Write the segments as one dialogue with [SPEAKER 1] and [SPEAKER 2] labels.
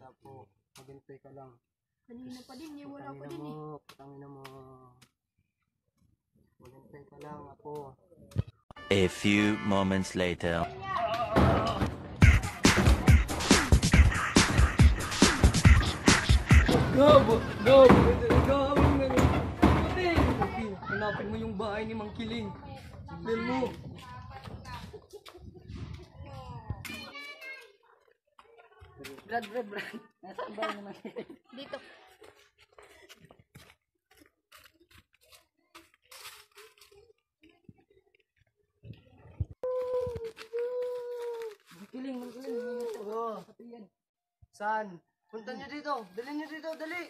[SPEAKER 1] pera po. Maghintay ka lang.
[SPEAKER 2] Kanina pa din, eh, wala pa din eh.
[SPEAKER 1] putangin mo. Maghintay ka lang, apo.
[SPEAKER 3] A few moments later.
[SPEAKER 1] Gabo! Gabo! Pati! Hanapin mo yung bahay ni Mang Kiling. Tignan mo.
[SPEAKER 2] Brad, Brad, Brad. Nasaan ba naman? Dito.
[SPEAKER 1] Kiling, Kiling. Oo. Saan? Punta niyo dito. Dali niyo dito, dali.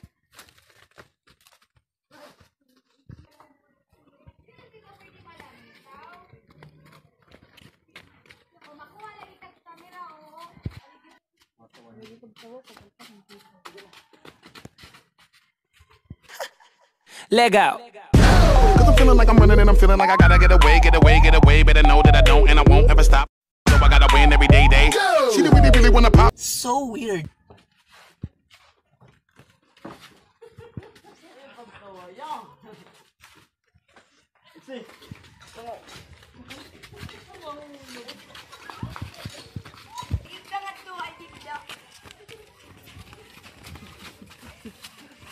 [SPEAKER 3] Leg out.
[SPEAKER 4] Cause I'm feeling like I'm running and I'm feeling like I gotta get away, get away, get away. Better know that I don't and I won't ever stop. So I gotta win every day, day. She didn't really, really wanna pop.
[SPEAKER 3] So weird.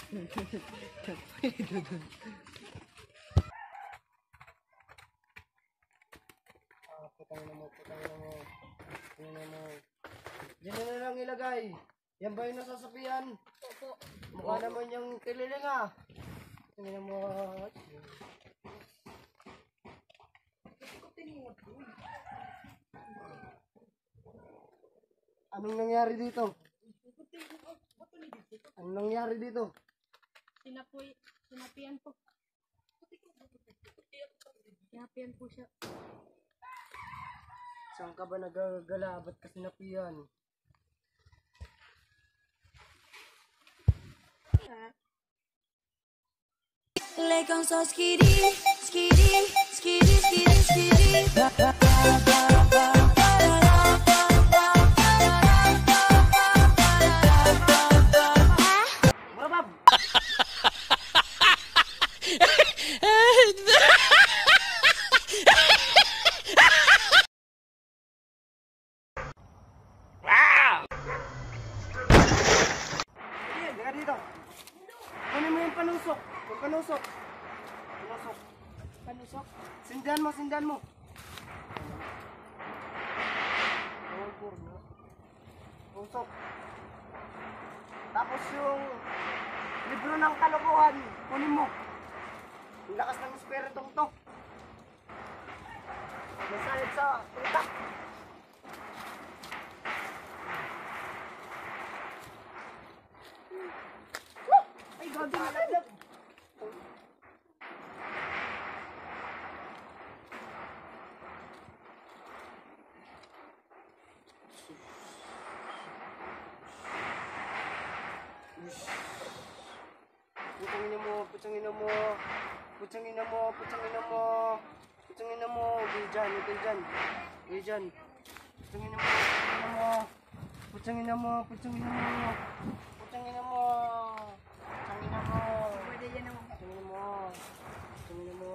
[SPEAKER 1] Putangin mo, putangin mo. Putangin mo. Diyan na lang ilagay. Yan ba yung nasasabihan?
[SPEAKER 2] Opo.
[SPEAKER 1] Mukha naman yung kililing ah. Tingnan mo. Anong nangyari dito? Anong nangyari dito?
[SPEAKER 2] Sinapoy, sinapian po. Sinapian po siya.
[SPEAKER 1] Saan ka ba nagagala? Ba't ka sinapian?
[SPEAKER 5] Like I'm so skitty, skitty, skitty, skitty,
[SPEAKER 1] panusok. Panusok. Panusok. Sindan mo, sindan mo. Pusok. Tapos yung libro ng kalokohan, kunin mo. Ang lakas ng espiritong to. Nasayad sa utak. Ay, gabi nalaglag. Putangin mo, putangin mo. Putangin mo, putangin mo. Putangin mo. Okay, dyan, okay, dyan. Okay, dyan. Putangin mo, putangin mo. Putangin mo, putangin mo. Putangin mo. Putangin mo.
[SPEAKER 2] Pwede yan naman.
[SPEAKER 1] Putangin mo. Putangin mo.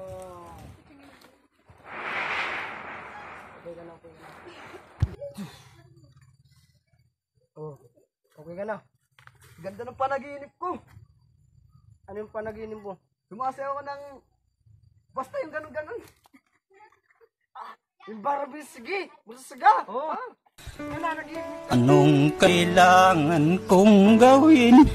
[SPEAKER 1] Okay ka na, okay ka na. Oh, okay ka na. Ganda ng panaginip ko. Ano yung panaginip mo? Sumasayaw ka ng... Basta yung ganun-ganun. Ah, yung Barbie, sige. Basta saga. Oo. Oh. Ah.
[SPEAKER 3] Anong kailangan kong gawin